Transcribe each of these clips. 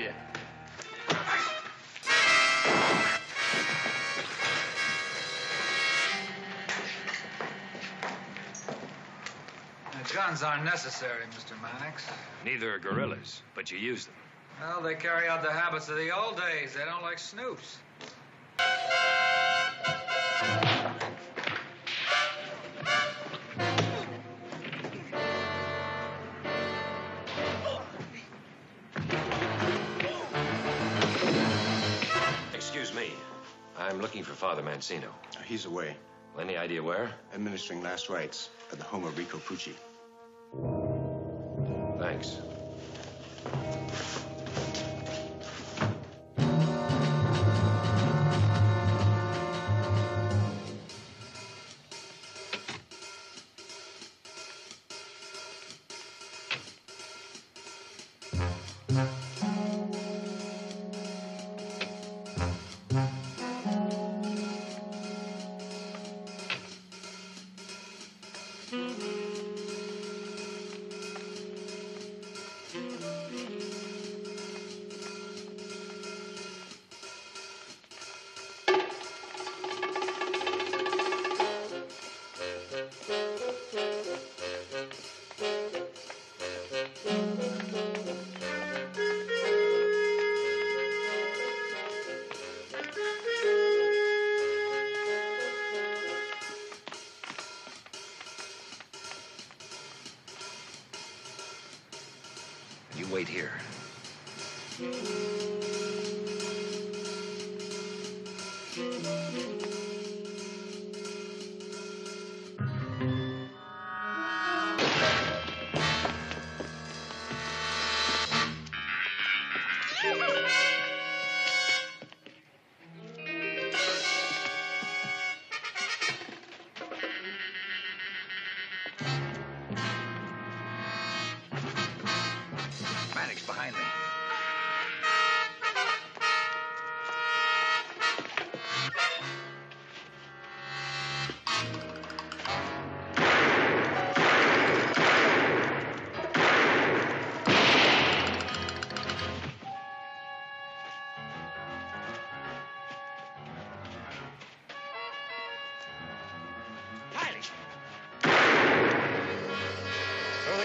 do? The guns aren't necessary, Mr. Mannix. Neither are gorillas, but you use them. Well, they carry out the habits of the old days. They don't like snoops. I'm looking for Father Mancino. He's away, any idea where? administering last rites at the home of Rico Pucci. Thanks. Wait here.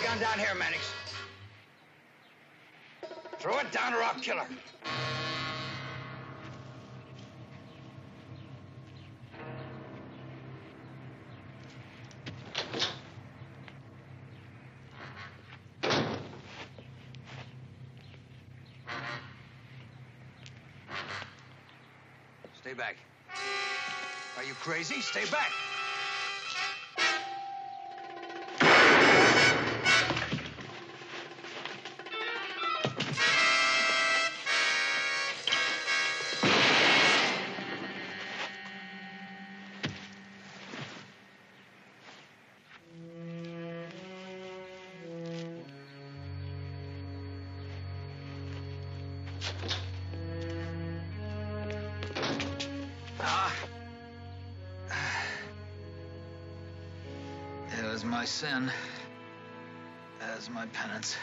Gun down here, Mannix. Throw it down or I'll kill her. Stay back. Are you crazy? Stay back. Ah. It was my sin. As my penance.